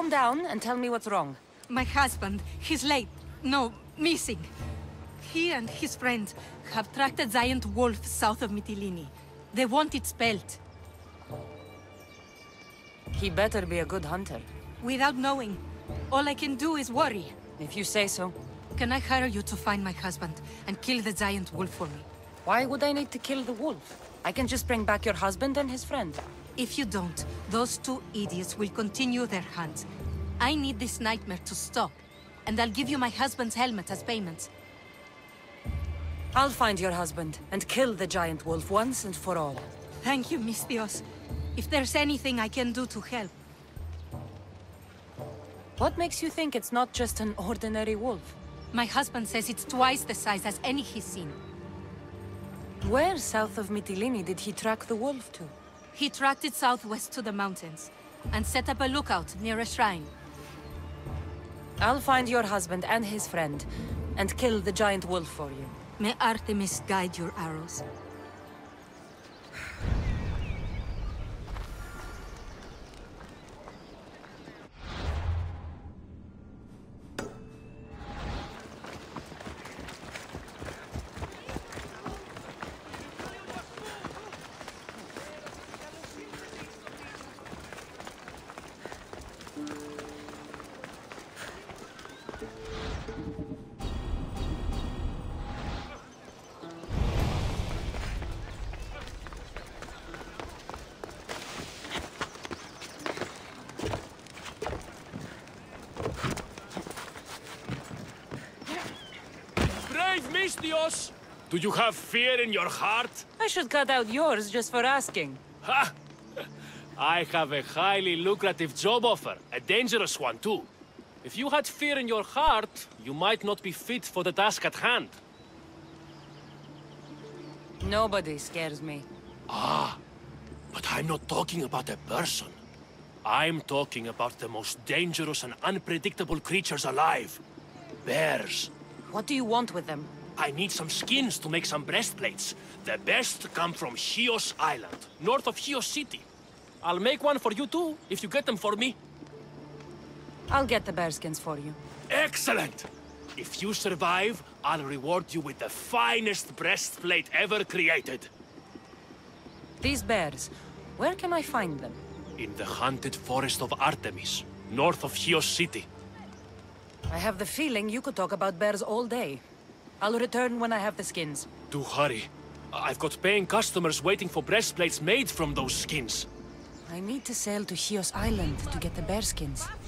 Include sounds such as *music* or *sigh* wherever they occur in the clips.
Calm down and tell me what's wrong. My husband, he's late. No, missing. He and his friend have tracked a giant wolf south of Mytilene. They want its spelt. He better be a good hunter. Without knowing. All I can do is worry. If you say so. Can I hire you to find my husband and kill the giant wolf for me? Why would I need to kill the wolf? I can just bring back your husband and his friend. If you don't, those two idiots will continue their hunt. I need this nightmare to stop, and I'll give you my husband's helmet as payment. I'll find your husband and kill the giant wolf once and for all. Thank you, Misthios. If there's anything I can do to help. What makes you think it's not just an ordinary wolf? My husband says it's twice the size as any he's seen. Where south of Mytilene did he track the wolf to? He tracked it southwest to the mountains, and set up a lookout near a shrine. I'll find your husband and his friend, and kill the giant wolf for you. May Artemis guide your arrows. Misthios! Do you have fear in your heart? I should cut out yours just for asking. Ha! *laughs* I have a highly lucrative job offer, a dangerous one too. If you had fear in your heart, you might not be fit for the task at hand. Nobody scares me. Ah, but I'm not talking about a person. I'm talking about the most dangerous and unpredictable creatures alive. Bears. What do you want with them? I need some skins to make some breastplates. The best come from Chios Island, north of Chios City. I'll make one for you too, if you get them for me. I'll get the bearskins for you. Excellent! If you survive, I'll reward you with the finest breastplate ever created. These bears, where can I find them? In the haunted forest of Artemis, north of Chios City. I have the feeling you could talk about bears all day. I'll return when I have the skins. Do hurry. I've got paying customers waiting for breastplates made from those skins. I need to sail to Chios Island to get the bearskins. Bukareston.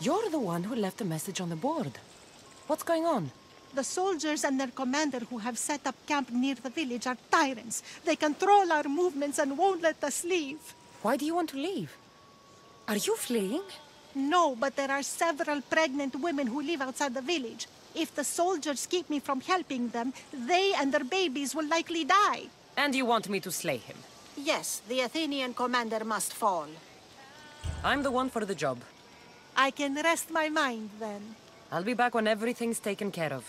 You're the one who left a message on the board. What's going on? The soldiers and their commander who have set up camp near the village are tyrants. They control our movements and won't let us leave. Why do you want to leave? Are you fleeing? No, but there are several pregnant women who live outside the village. If the soldiers keep me from helping them, they and their babies will likely die. And you want me to slay him? Yes, the Athenian commander must fall. I'm the one for the job. I can rest my mind then. I'll be back when everything's taken care of.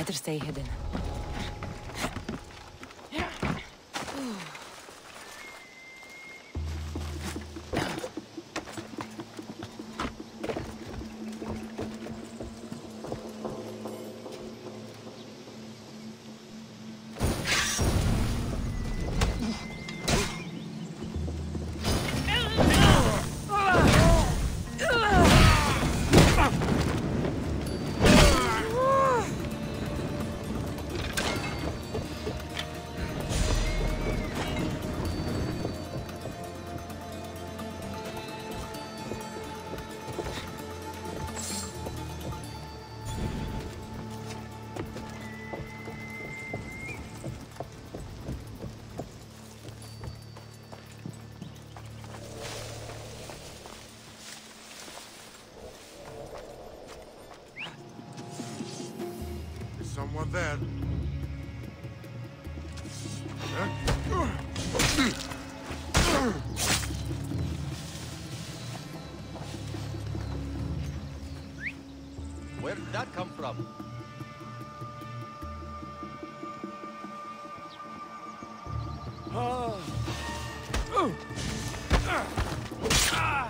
Better stay hidden. Is someone? Where did that come from? Ah. Oh, ah. Ah.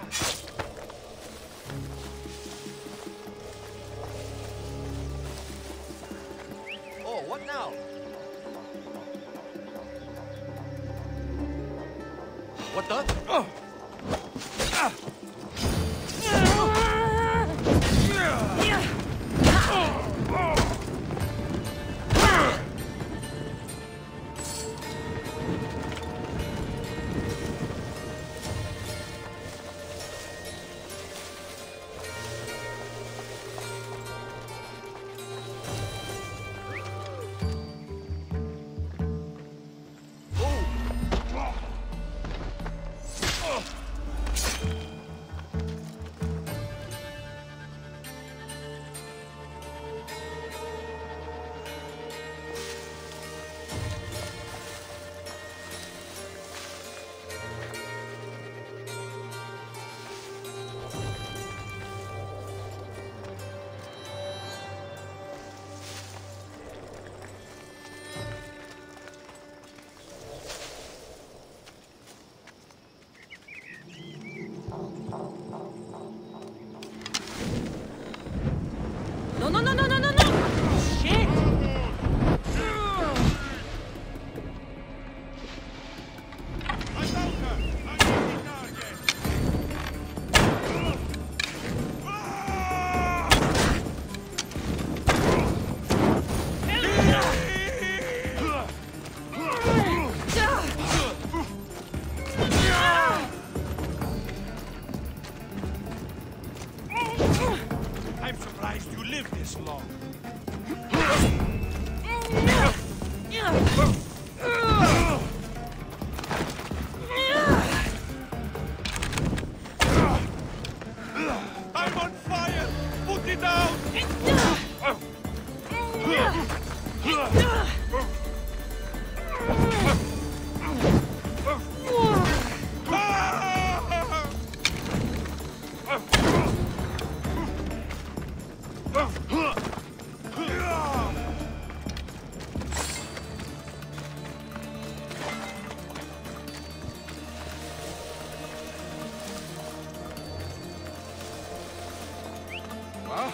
Huh?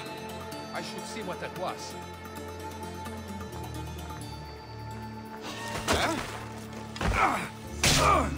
I should see what that was. Huh?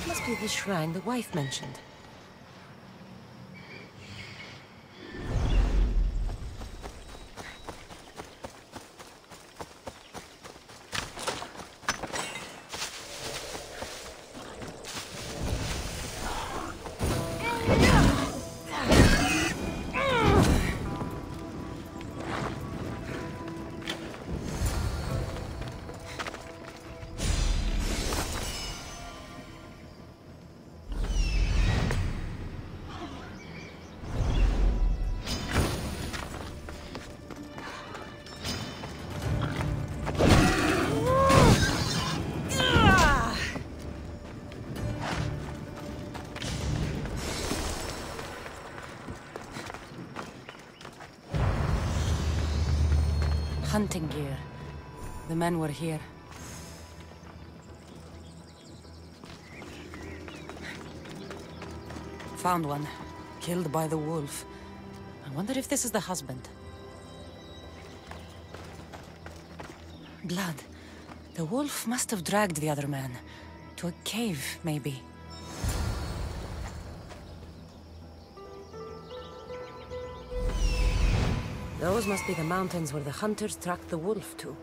That must be the shrine the wife mentioned. Hunting gear. The men were here. Found one. Killed by the wolf. I wonder if this is the husband. Blood. The wolf must have dragged the other man. To a cave, maybe. Those must be the mountains where the hunters tracked the wolf to.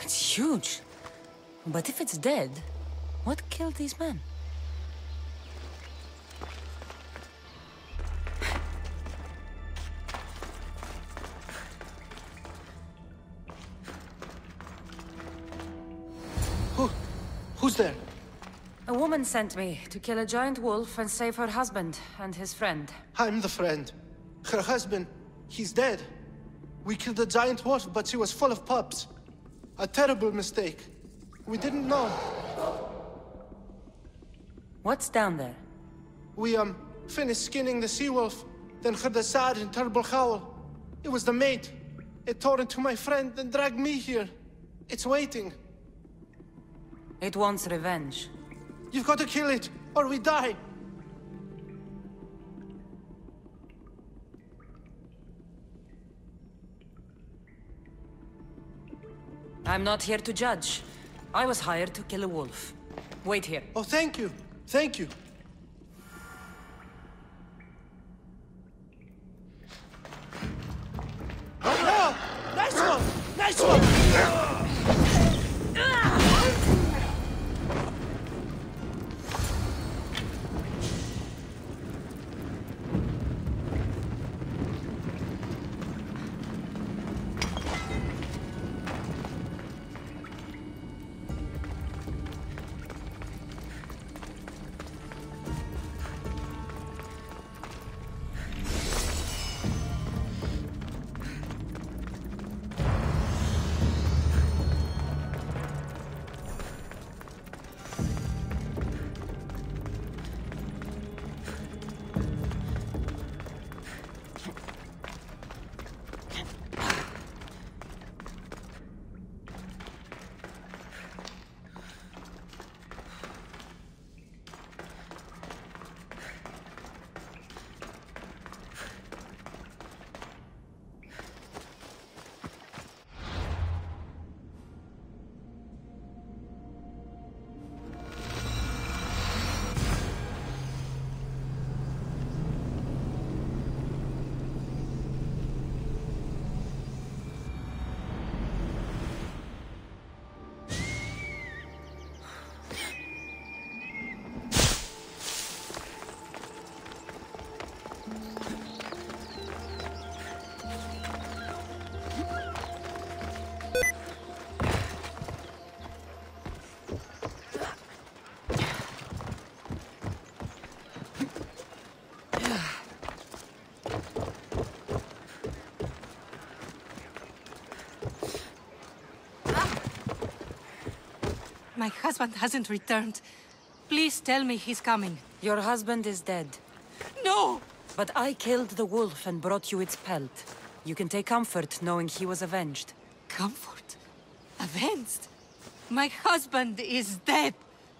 It's huge. But if it's dead, what killed these men? Who's there? A woman sent me to kill a giant wolf and save her husband and his friend. I'm the friend. Her husband, he's dead. We killed the giant wolf, but she was full of pups. A terrible mistake. We didn't know. What's down there? We, um, finished skinning the sea wolf, then heard a sad and terrible howl. It was the mate. It tore into my friend and dragged me here. It's waiting. It wants revenge. You've got to kill it, or we die. I'm not here to judge. I was hired to kill a wolf. Wait here. Oh, thank you. Thank you. Oh, nice one! Nice one! My husband hasn't returned. Please tell me he's coming. Your husband is dead. No! But I killed the wolf and brought you its pelt. You can take comfort knowing he was avenged. Comfort? Avenged? My husband is dead.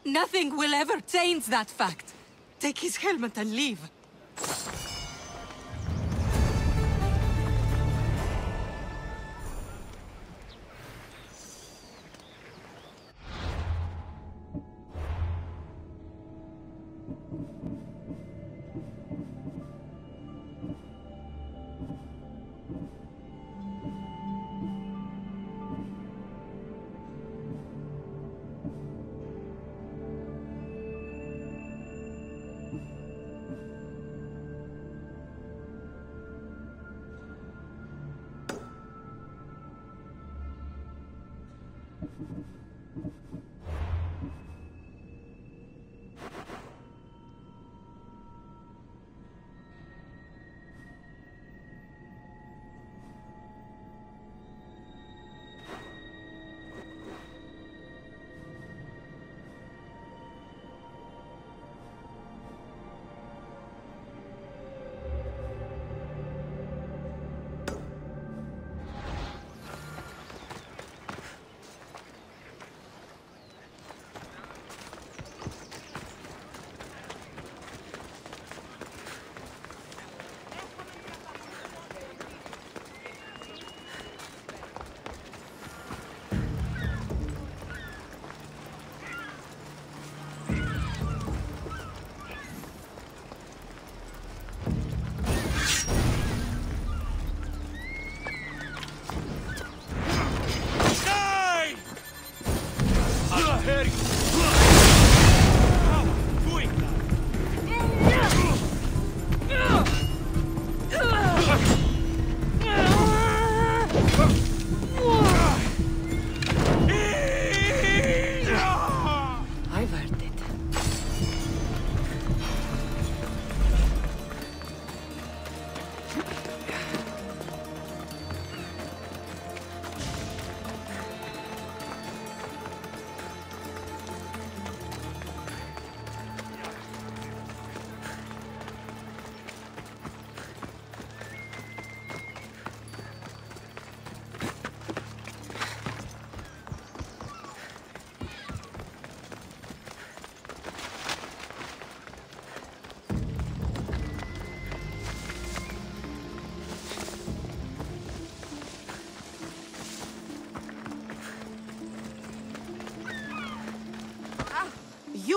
Nothing will ever change that fact. Take his helmet and leave.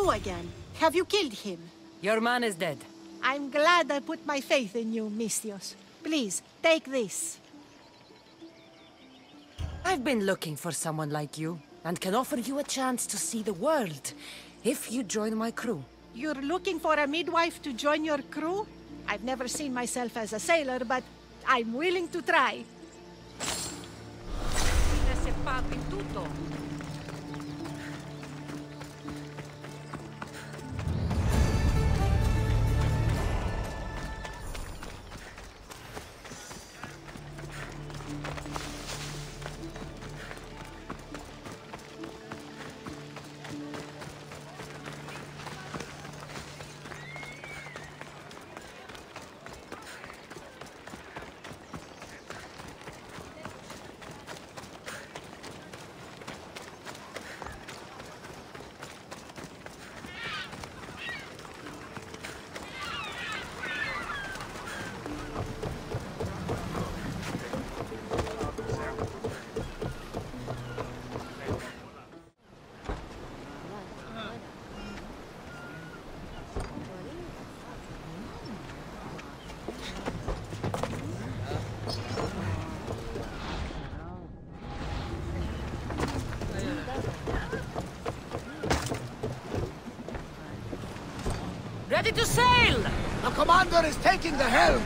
You again. Have you killed him? Your man is dead. I'm glad I put my faith in you, Misthios. Please, take this. I've been looking for someone like you, and can offer you a chance to see the world, if you join my crew. You're looking for a midwife to join your crew? I've never seen myself as a sailor, but I'm willing to try. Commander is taking the helm!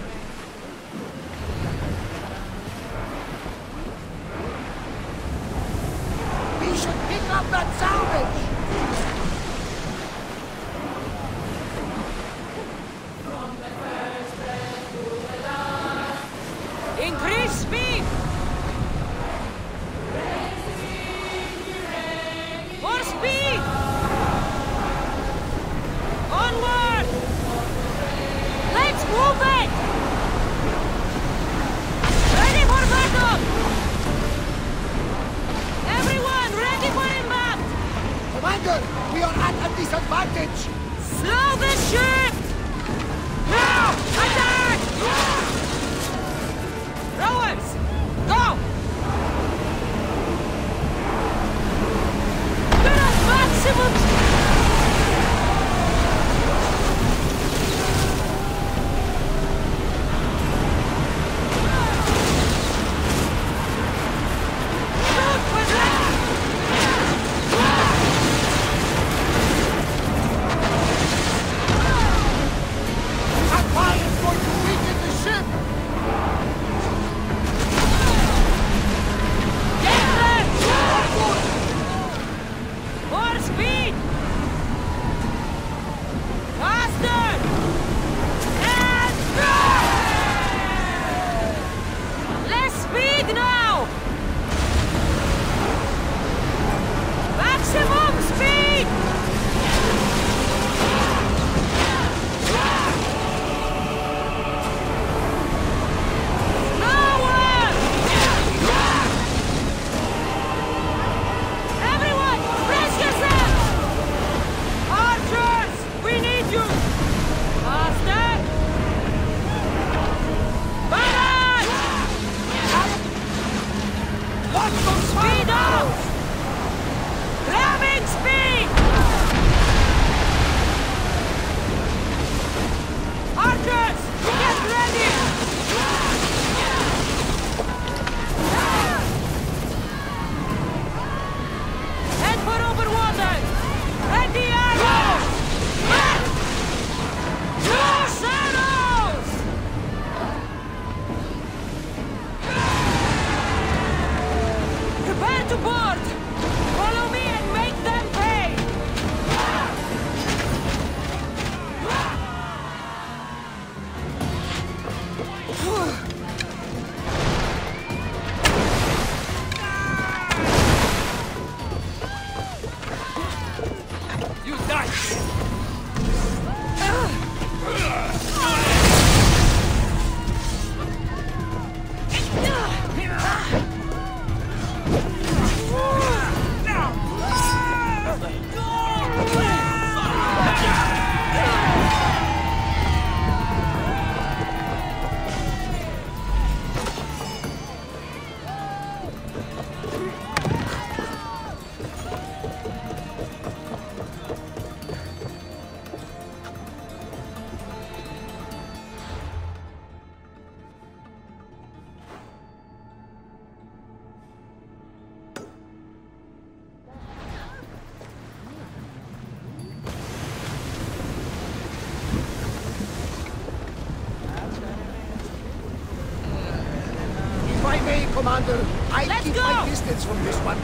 Commander. I Let's keep go! my distance from this one.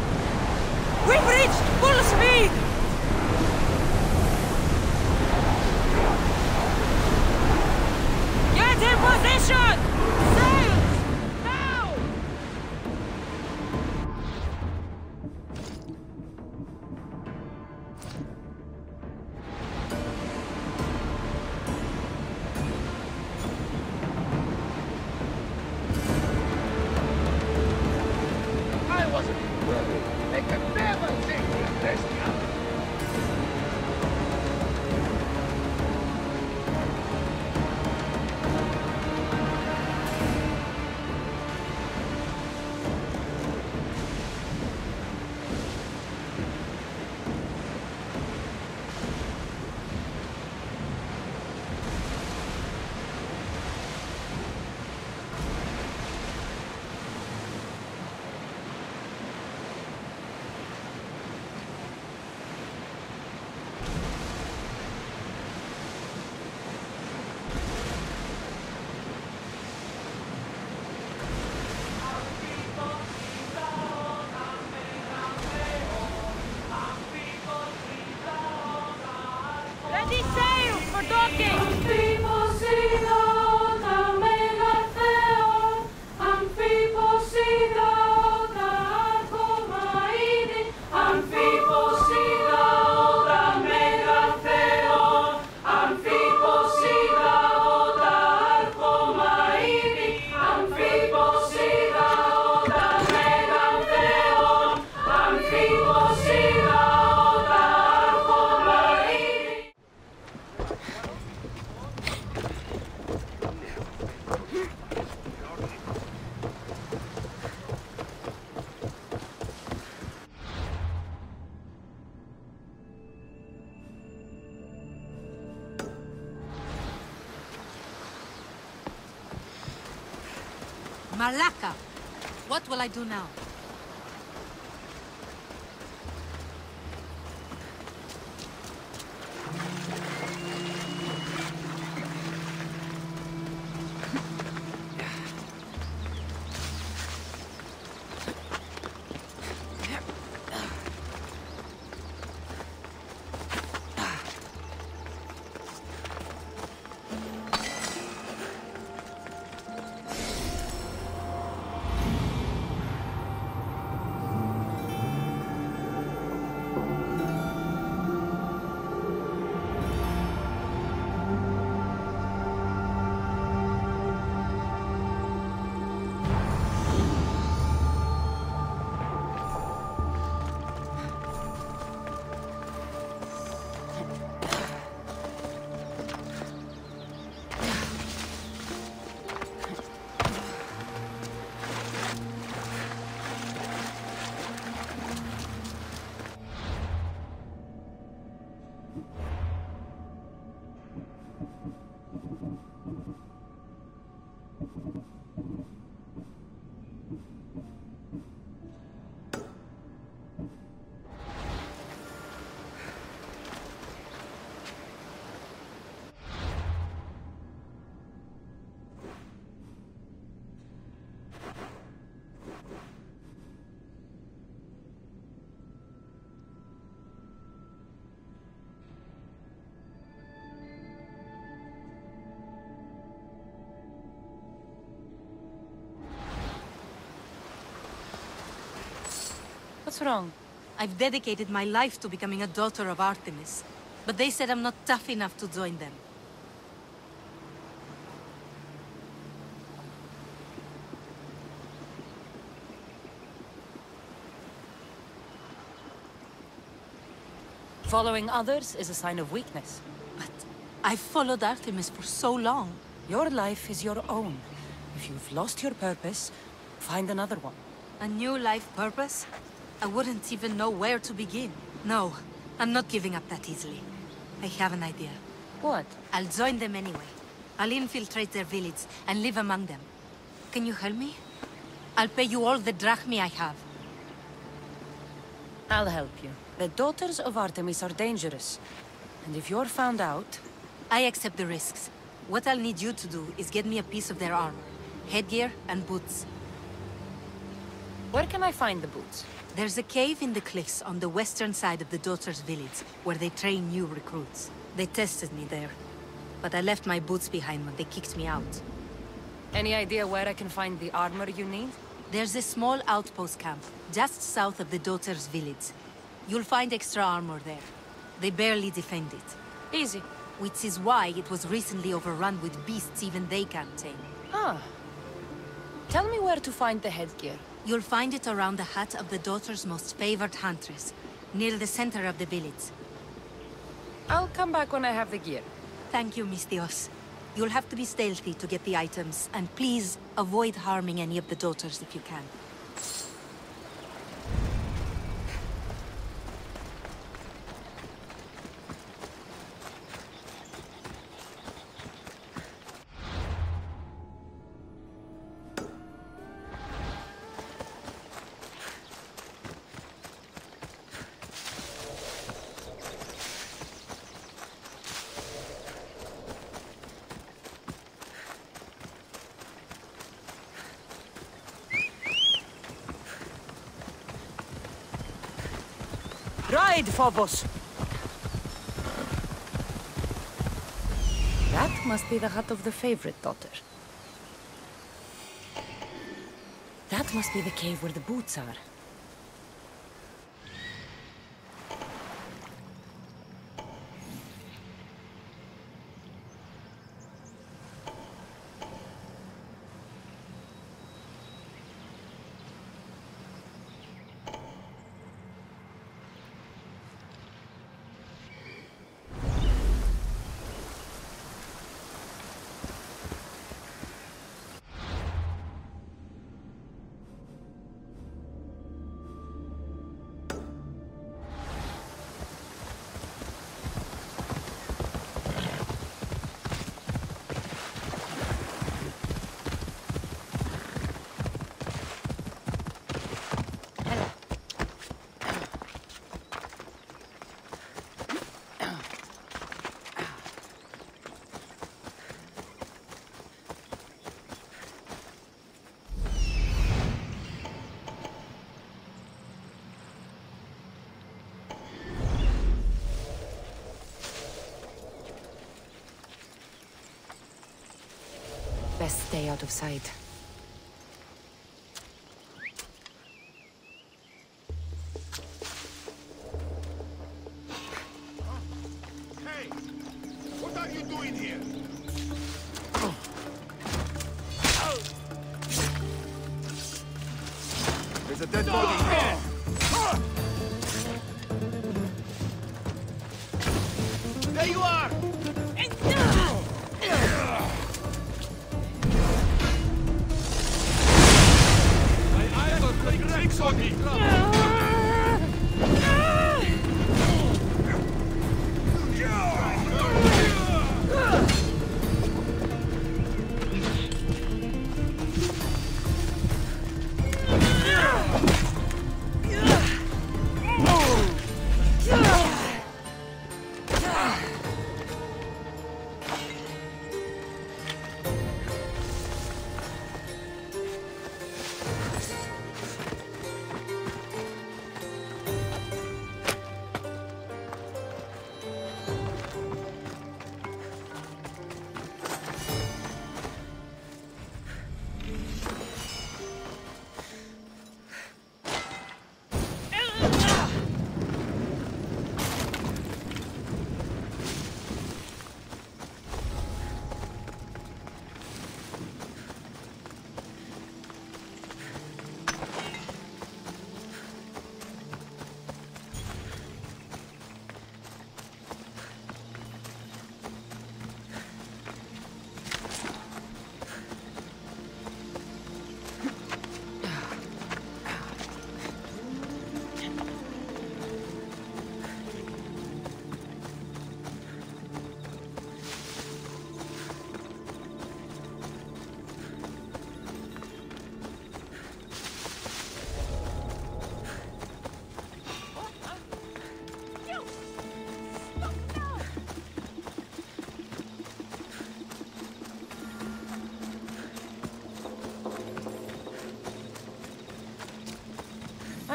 We've reached full speed! Malaka! What will I do now? What's wrong? I've dedicated my life to becoming a daughter of Artemis, but they said I'm not tough enough to join them. Following others is a sign of weakness. But I've followed Artemis for so long. Your life is your own. If you've lost your purpose, find another one. A new life purpose? I wouldn't even know where to begin. No, I'm not giving up that easily. I have an idea. What? I'll join them anyway. I'll infiltrate their village and live among them. Can you help me? I'll pay you all the drachmae I have. I'll help you. The daughters of Artemis are dangerous. And if you're found out... I accept the risks. What I'll need you to do is get me a piece of their armor, headgear, and boots. Where can I find the boots? There's a cave in the cliffs on the western side of the Daughter's village, where they train new recruits. They tested me there. But I left my boots behind when they kicked me out. Any idea where I can find the armor you need? There's a small outpost camp, just south of the Daughter's village. You'll find extra armor there. They barely defend it. Easy. Which is why it was recently overrun with beasts even they can't tame. Ah. Tell me where to find the headgear. You'll find it around the hut of the Daughter's most favored huntress, near the center of the village. I'll come back when I have the gear. Thank you, Misthios. You'll have to be stealthy to get the items, and please avoid harming any of the daughters if you can. Phobos! That must be the hut of the favorite daughter. That must be the cave where the boots are. Best stay out of sight. Hey! What are you doing here? There's a dead body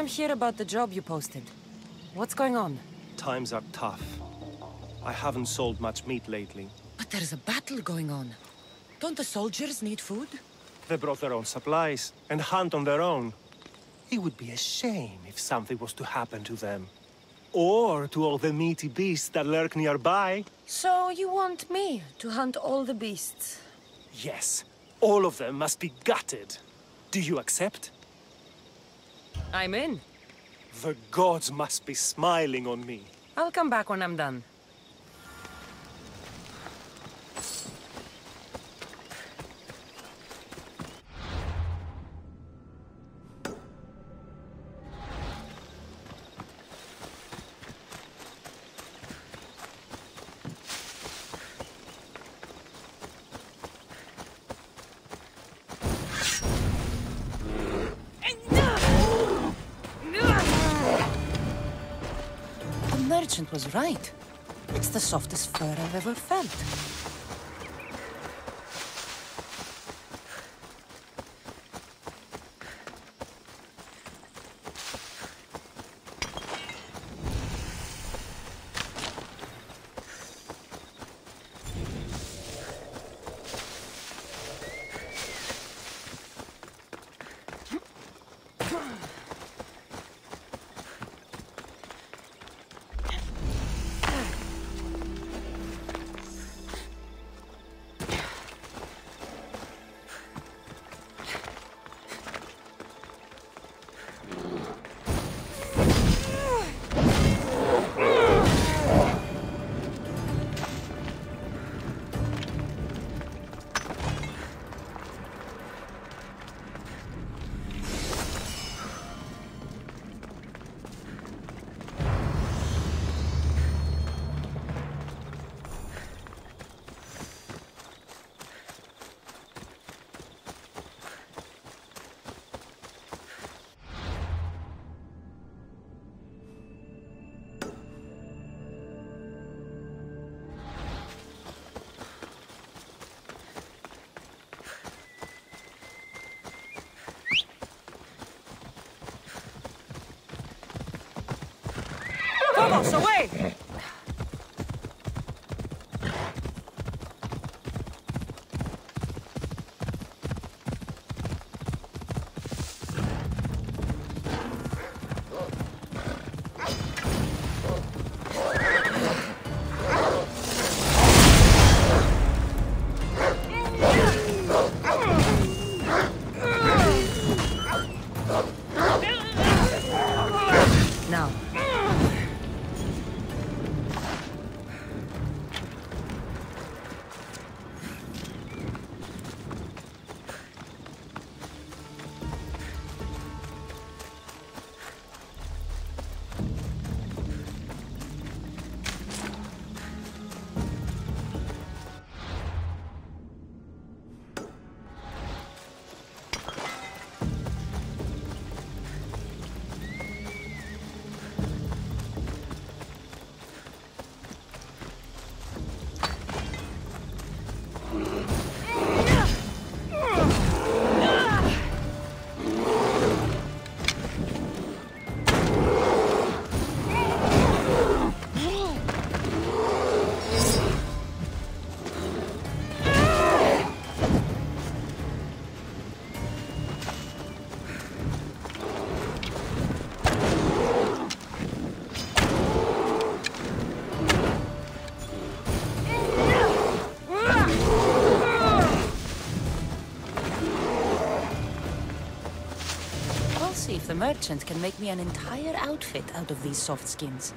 I'm here about the job you posted. What's going on? Times are tough. I haven't sold much meat lately. But there's a battle going on. Don't the soldiers need food? They brought their own supplies and hunt on their own. It would be a shame if something was to happen to them. Or to all the meaty beasts that lurk nearby. So you want me to hunt all the beasts? Yes, all of them must be gutted. Do you accept? I'm in. The gods must be smiling on me. I'll come back when I'm done. Merchant was right. It's the softest fur I've ever felt. Merchant can make me an entire outfit out of these soft skins.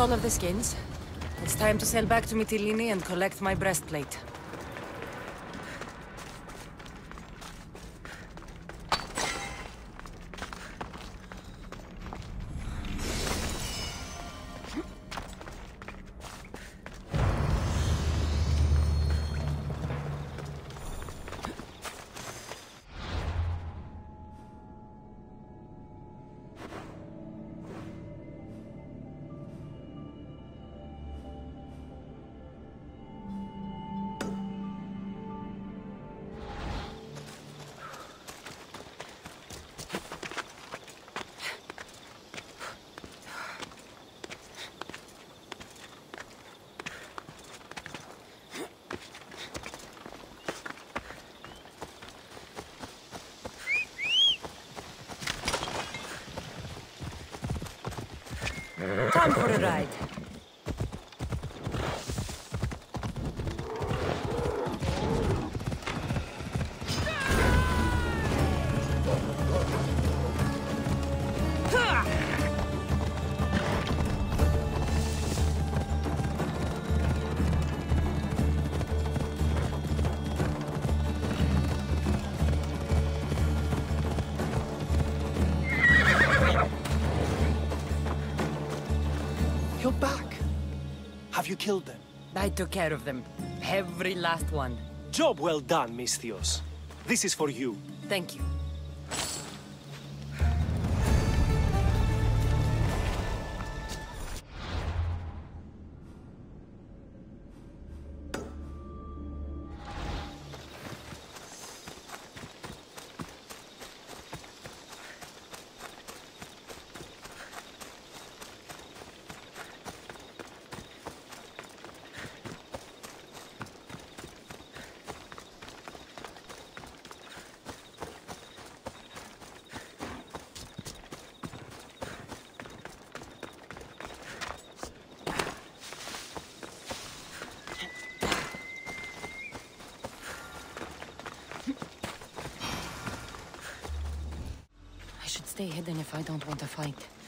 All of the skins. It's time to sail back to Mytilene and collect my breastplate. You killed them? I took care of them. Every last one. Job well done, Misthios. This is for you. Thank you. Stay hidden if I don't want to fight.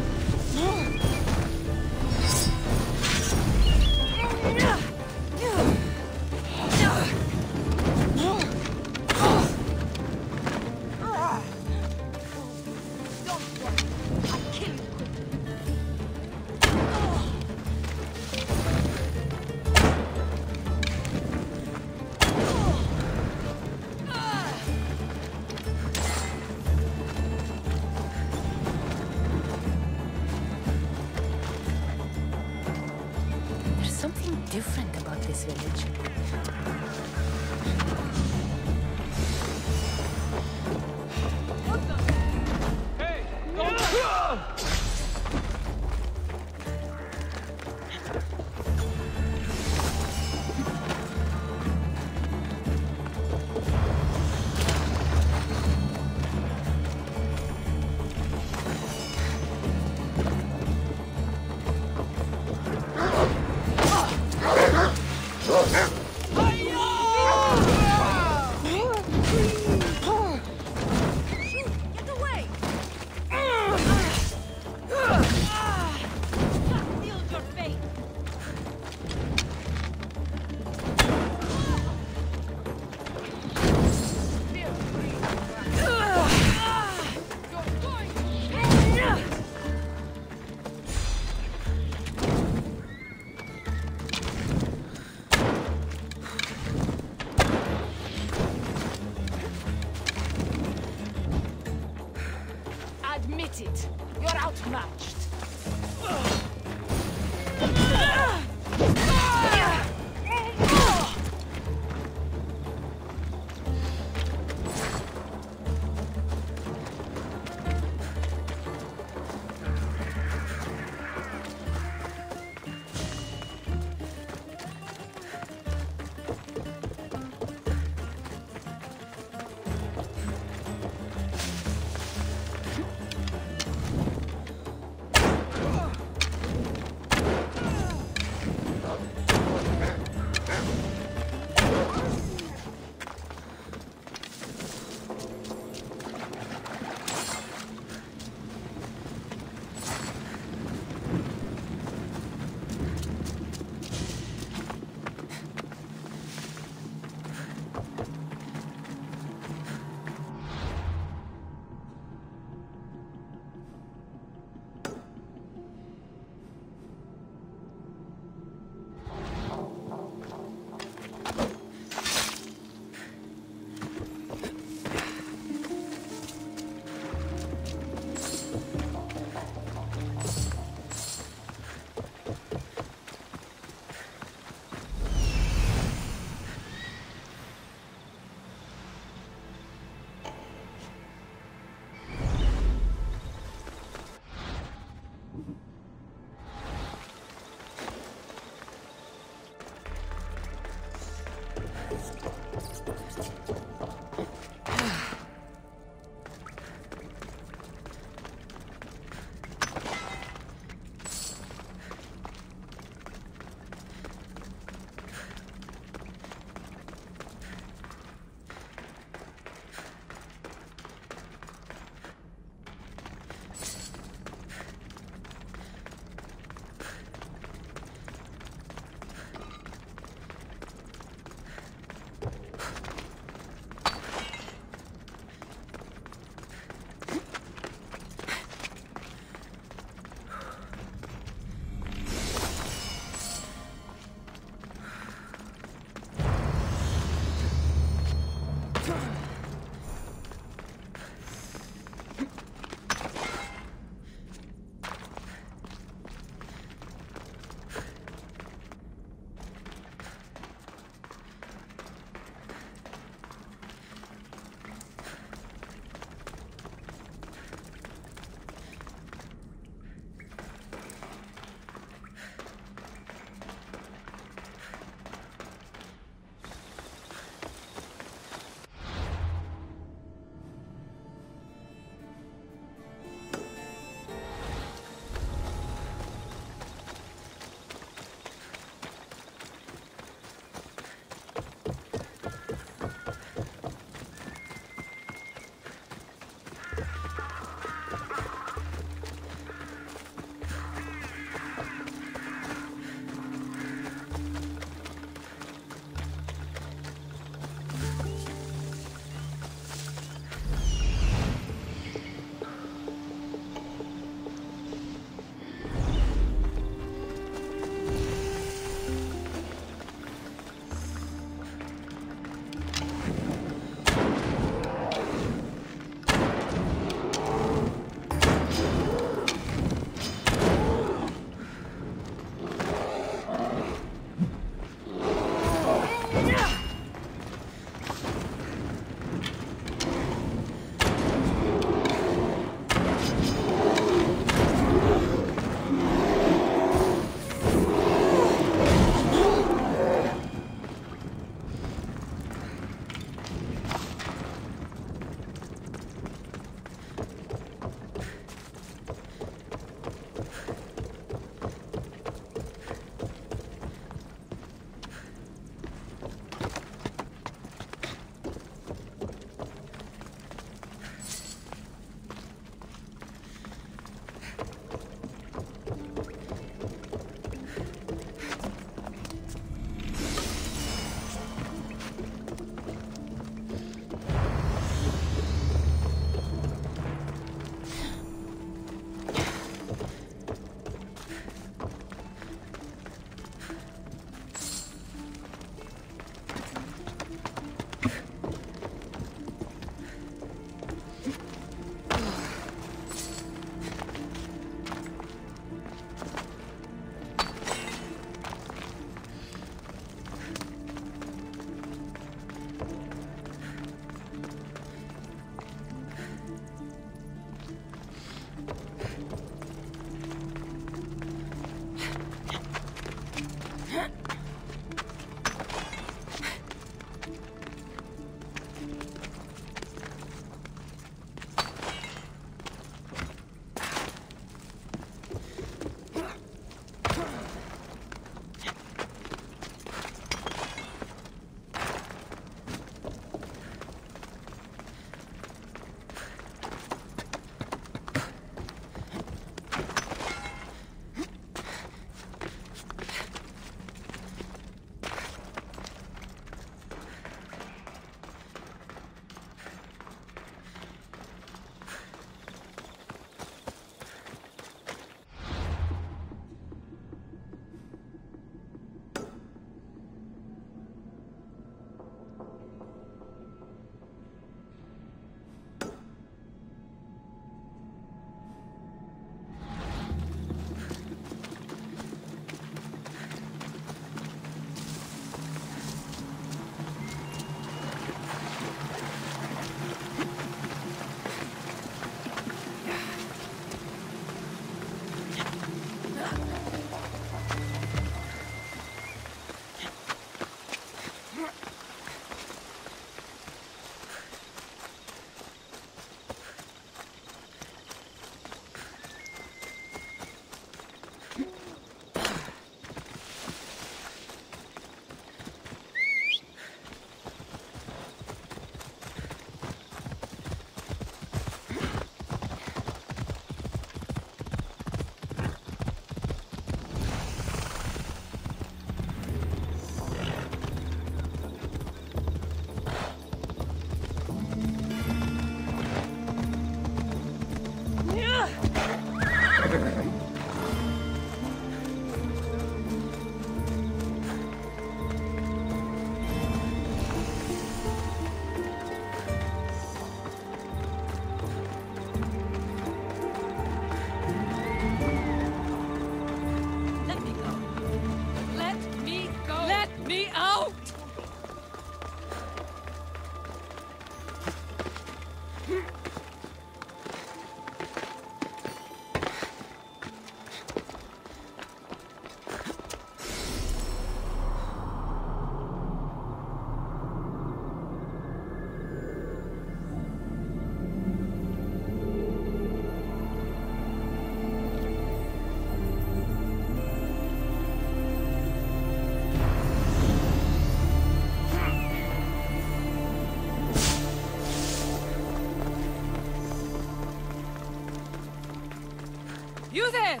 You there!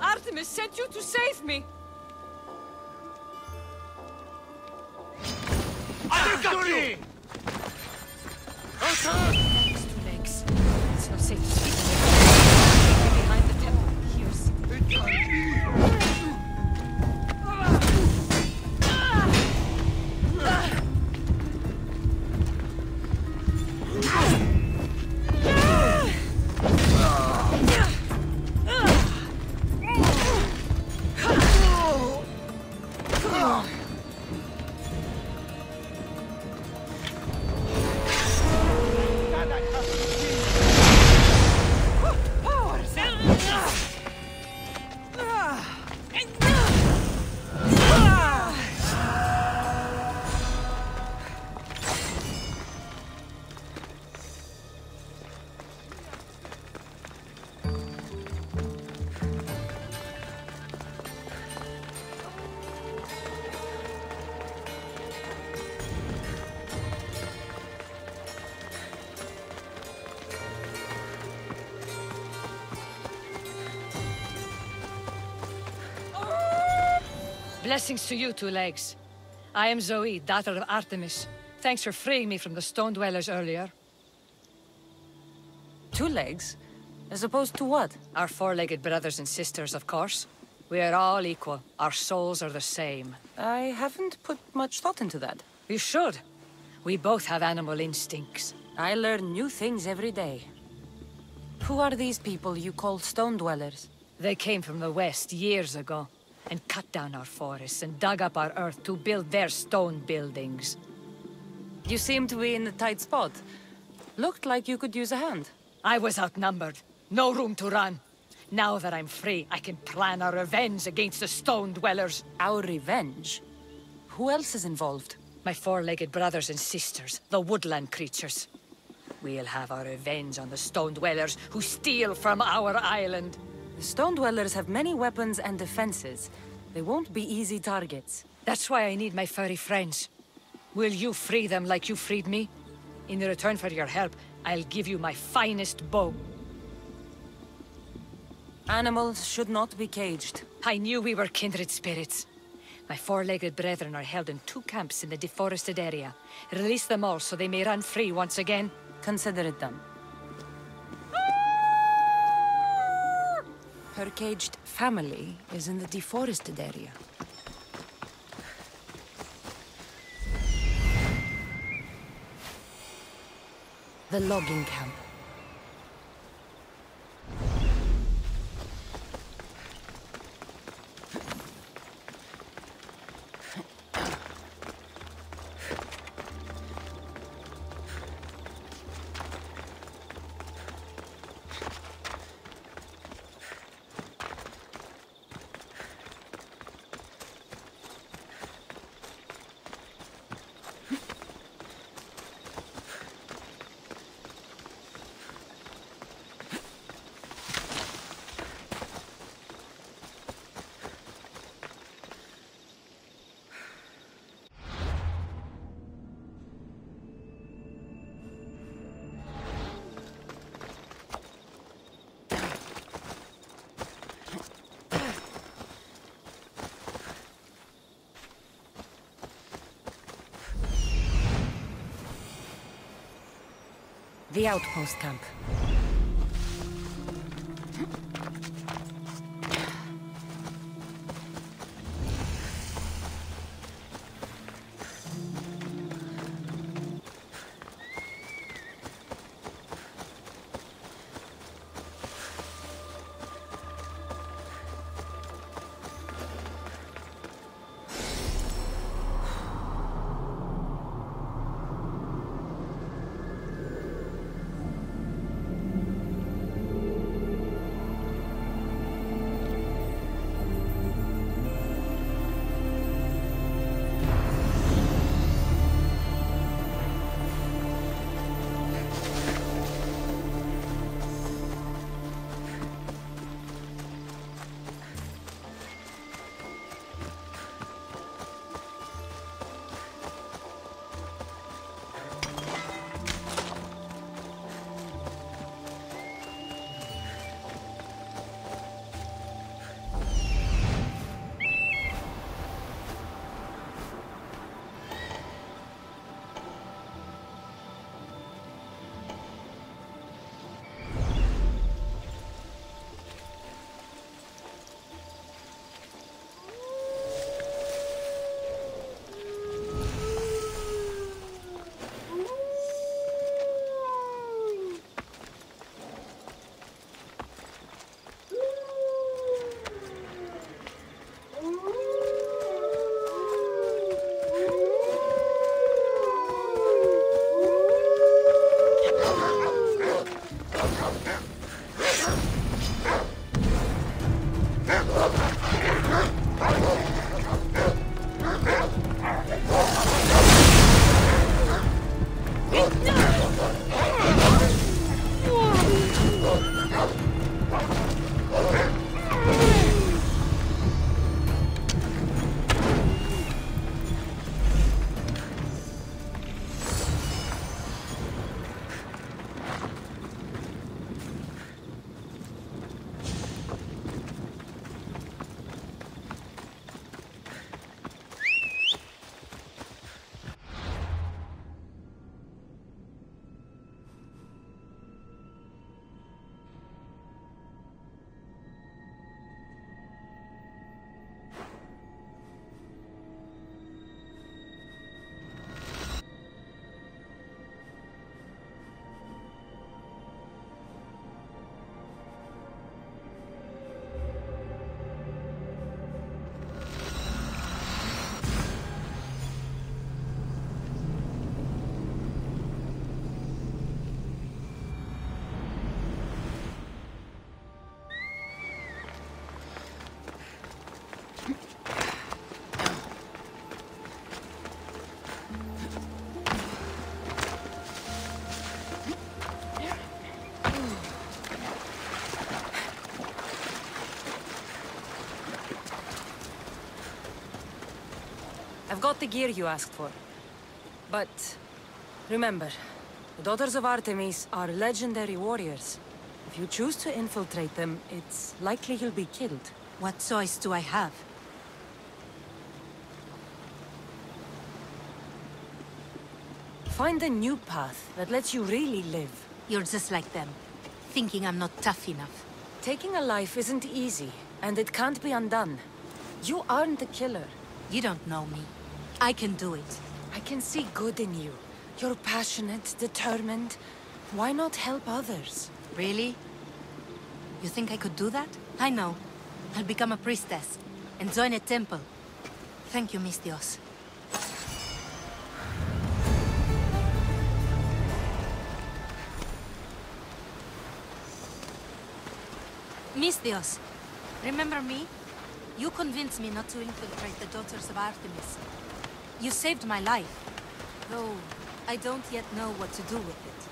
Artemis sent you to save me! Blessings to you, Two Legs. I am Zoe, daughter of Artemis. Thanks for freeing me from the Stone Dwellers earlier. Two legs? As opposed to what? Our four-legged brothers and sisters, of course. We are all equal. Our souls are the same. I haven't put much thought into that. You should. We both have animal instincts. I learn new things every day. Who are these people you call stone dwellers? They came from the west years ago and cut down our forests and dug up our earth to build their stone buildings. You seem to be in a tight spot. Looked like you could use a hand. I was outnumbered. No room to run. Now that I'm free, I can plan our revenge against the stone dwellers. Our revenge? Who else is involved? My four-legged brothers and sisters, the woodland creatures. We'll have our revenge on the stone dwellers who steal from our island. The stone dwellers have many weapons and defenses. They won't be easy targets. That's why I need my furry friends. Will you free them like you freed me? In return for your help, I'll give you my finest bow. Animals should not be caged. I knew we were kindred spirits. My four-legged brethren are held in two camps in the deforested area. Release them all so they may run free once again. Consider it done. Her caged family is in the deforested area. The logging camp. The outpost camp. Got the gear you asked for. But remember, the Daughters of Artemis are legendary warriors. If you choose to infiltrate them, it's likely you'll be killed. What choice do I have? Find a new path that lets you really live. You're just like them, thinking I'm not tough enough. Taking a life isn't easy, and it can't be undone. You aren't the killer. You don't know me. I can do it. I can see good in you. You're passionate, determined. Why not help others? Really? You think I could do that? I know. I'll become a priestess and join a temple. Thank you, Misthios. Misthios, remember me? You convinced me not to infiltrate the Daughters of Artemis. You saved my life, though I don't yet know what to do with it.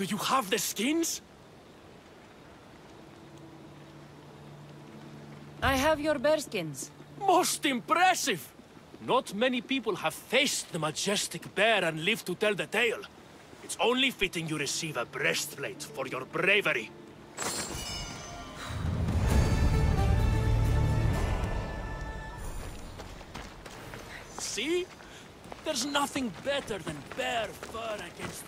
Do you have the skins? I have your bearskins. Most impressive! Not many people have faced the majestic bear and lived to tell the tale. It's only fitting you receive a breastplate for your bravery. See? There's nothing better than bear fur against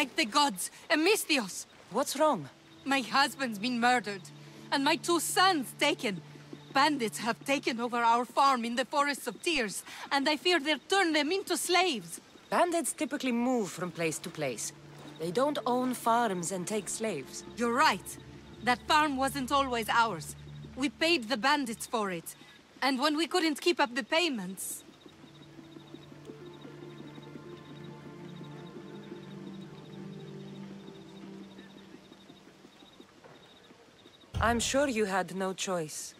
Thank the gods! Misthios! What's wrong? My husband's been murdered, and my two sons taken. Bandits have taken over our farm in the Forests of Tears, and I fear they'll turn them into slaves. Bandits typically move from place to place. They don't own farms and take slaves. You're right. That farm wasn't always ours. We paid the bandits for it. And when we couldn't keep up the payments... I'm sure you had no choice.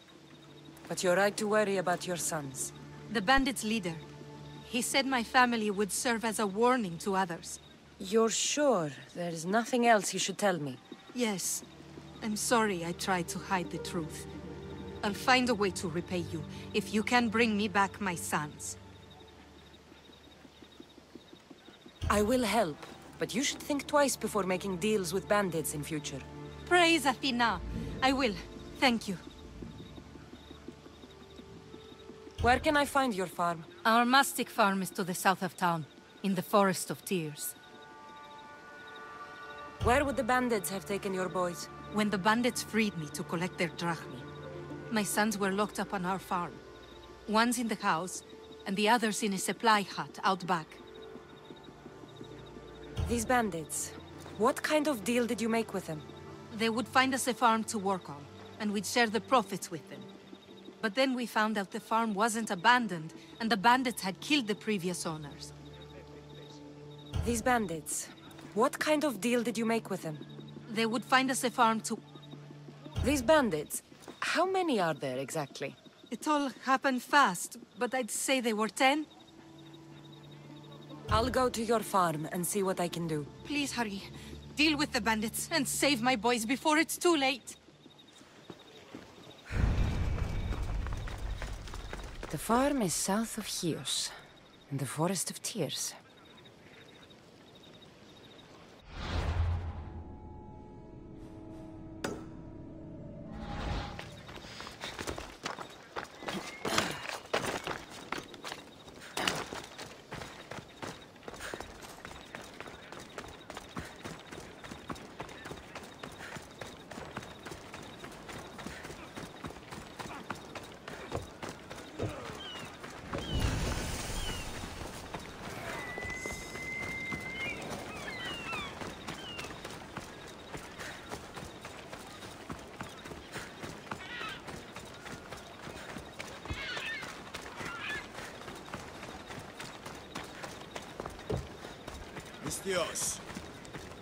But you're right to worry about your sons. The bandits' leader. He said my family would serve as a warning to others. You're sure there's nothing else you should tell me? Yes. I'm sorry I tried to hide the truth. I'll find a way to repay you, if you can bring me back my sons. I will help, but you should think twice before making deals with bandits in future. Praise Athena. I will. Thank you. Where can I find your farm? Our mastic farm is to the south of town, in the Forest of Tears. Where would the bandits have taken your boys? When the bandits freed me to collect their drachmae, my sons were locked up on our farm. One's in the house, and the other's in a supply hut out back. These bandits, what kind of deal did you make with them? They would find us a farm to work on, and we'd share the profits with them. But then we found out the farm wasn't abandoned, and the bandits had killed the previous owners. These bandits, what kind of deal did you make with them? They would find us a farm to... These bandits, how many are there exactly? It all happened fast, but I'd say they were ten. I'll go to your farm and see what I can do. Please hurry. Deal with the bandits and save my boys before it's too late. The farm is south of Chios, in the Forest of Tears.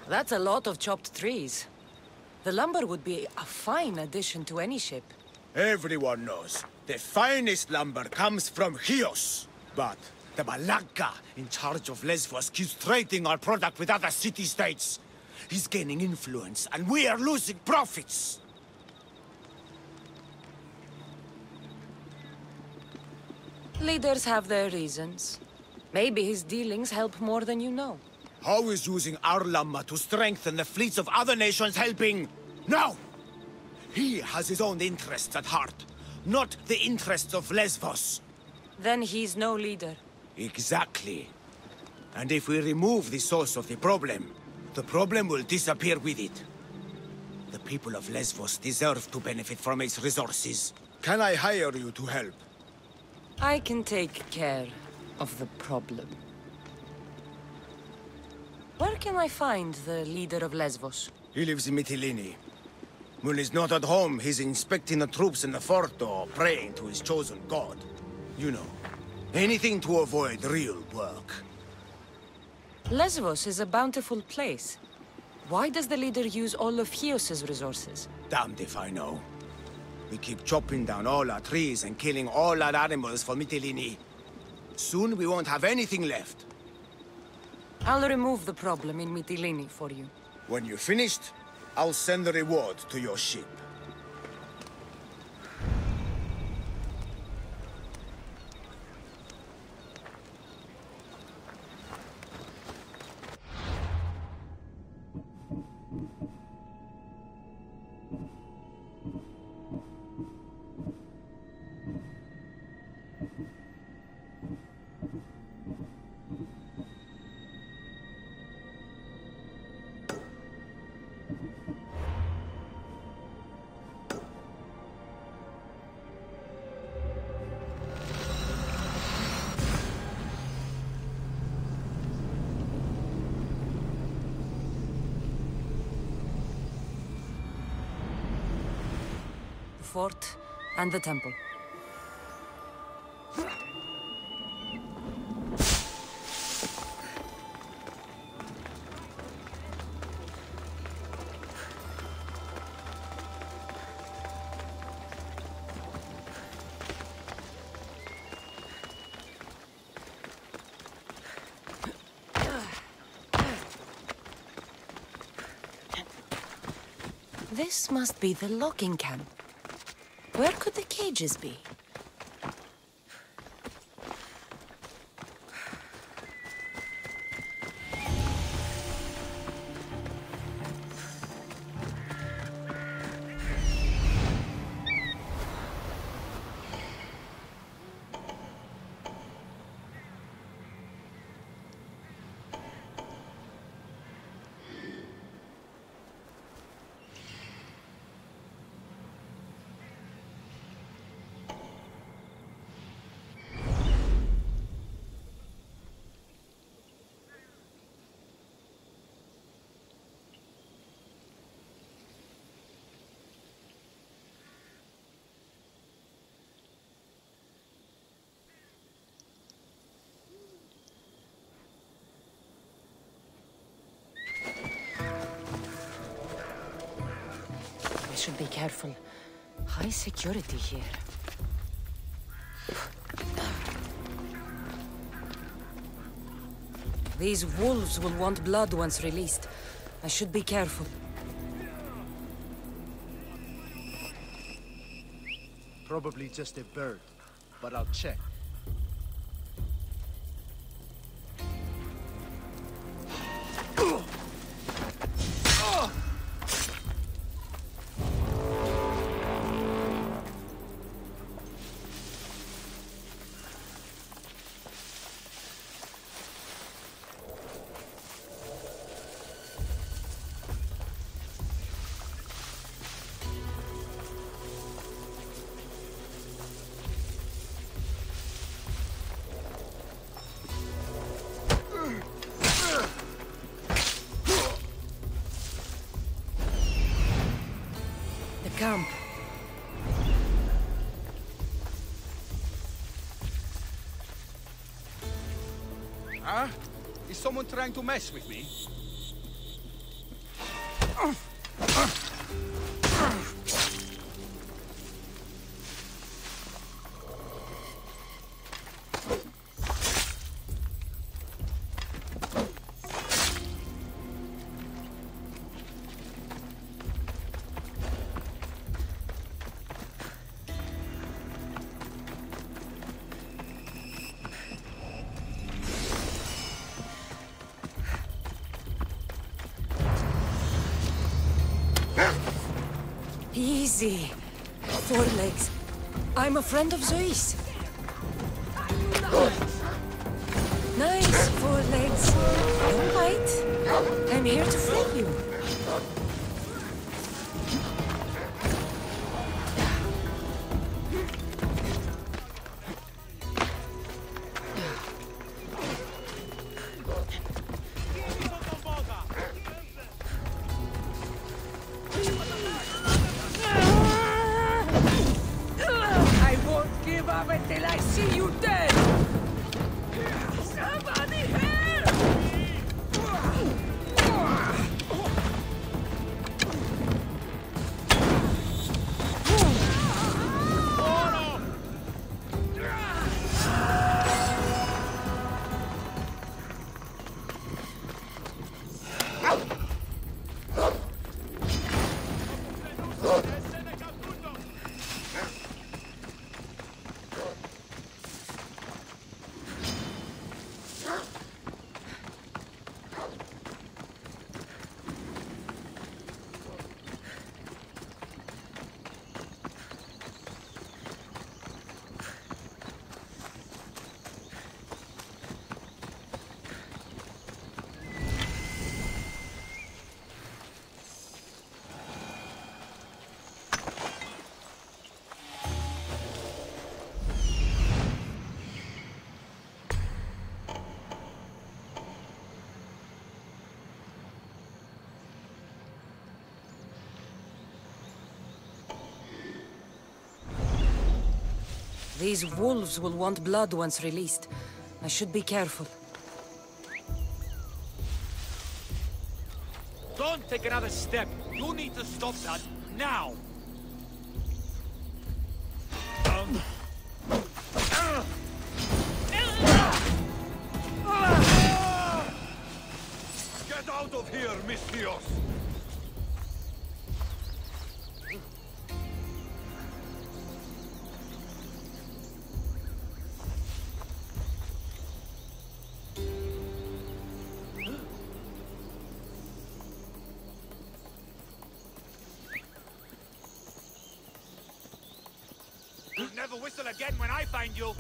That's a lot of chopped trees. The lumber would be a fine addition to any ship. Everyone knows the finest lumber comes from Chios. But The Malaka in charge of Lesvos keeps trading our product with other city-states. He's gaining influence, and we are losing profits. Leaders have their reasons. Maybe his dealings help more than you know. How is using our Lama to strengthen the fleets of other nations helping? No! He has his own interests at heart, not the interests of Lesvos. Then he's no leader. Exactly. And if we remove the source of the problem, the problem will disappear with it. The people of Lesvos deserve to benefit from its resources. Can I hire you to help? I can take care of the problem. Where can I find the leader of Lesvos? He lives in Mytilene. When he's not at home, he's inspecting the troops in the fort or praying to his chosen god. You know, anything to avoid real work. Lesvos is a bountiful place. Why does the leader use all of Chios's resources? Damned if I know. We keep chopping down all our trees and killing all our animals for Mytilene. Soon we won't have anything left. I'll remove the problem in Mytilene for you. When you're finished, I'll send the reward to your ship. Fort and the temple. This must be the logging camp. Where could the cages be? Careful. High security here. These wolves will want blood once released. I should be careful. Probably just a bird, but I'll check. Someone trying to mess with me? Easy. Four legs. I'm a friend of Zoe's. These wolves will want blood once released. I should be careful. Don't take another step! You need to stop that, now! Whistle again when I find you!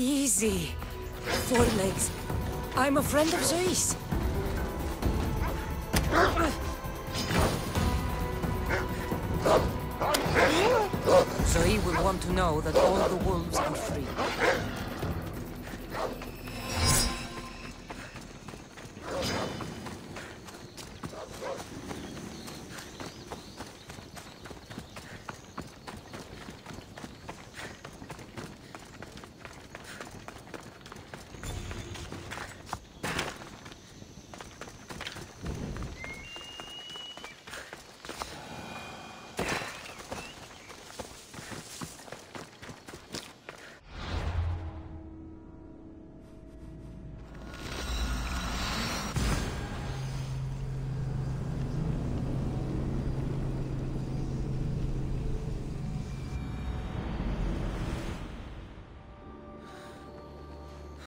Easy. Four legs. I'm a friend of Zoe's. So he will want to know that